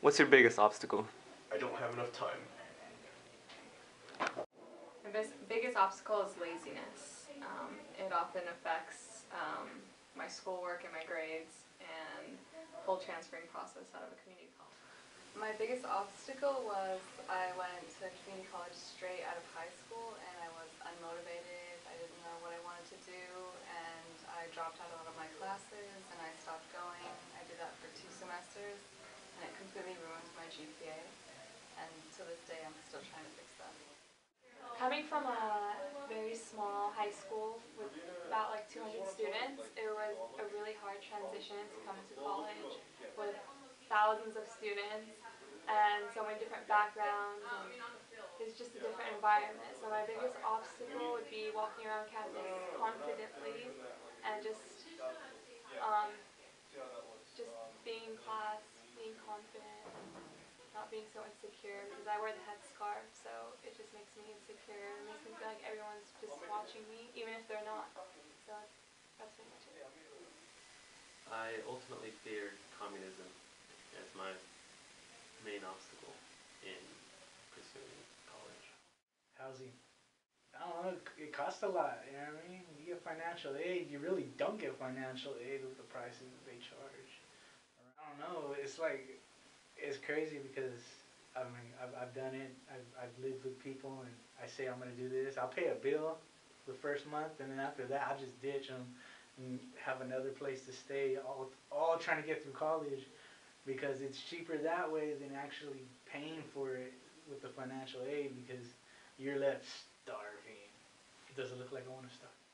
What's your biggest obstacle? I don't have enough time. My bis- biggest obstacle is laziness. Um, it often affects um, my schoolwork and my grades and the whole transferring process out of a community college. My biggest obstacle was I went to community college straight out of high school and I was unmotivated. I didn't know what I wanted to do and I dropped out of a lot of my classes and I stopped going. I did that for two semesters and it completely ruined my GPA. And to this day I'm still trying to fix that. Coming from a very small high school with about like 200 students, it was a really hard transition to come to college with thousands of students and so many different backgrounds. And it's just a different environment. So my biggest obstacle would be walking around campus confidently and just um, just being in class, being confident, not being so insecure because I wear the headscarf, so it just makes me insecure. It makes me feel like everyone's just watching me, even if they're not. So that's pretty much it. I ultimately feared communism as my main obstacle in pursuing college. Housing. I don't know. It costs a lot. You know what I mean? You get financial aid. You really don't get financial aid with the prices that they charge. I don't know. It's like it's crazy because I mean I've, I've done it. I've, I've lived with people and I say I'm gonna do this. I'll pay a bill the first month and then after that I'll just ditch them and have another place to stay. All all trying to get through college because it's cheaper that way than actually paying for it with the financial aid because you're left starving. It doesn't look like I want to starve.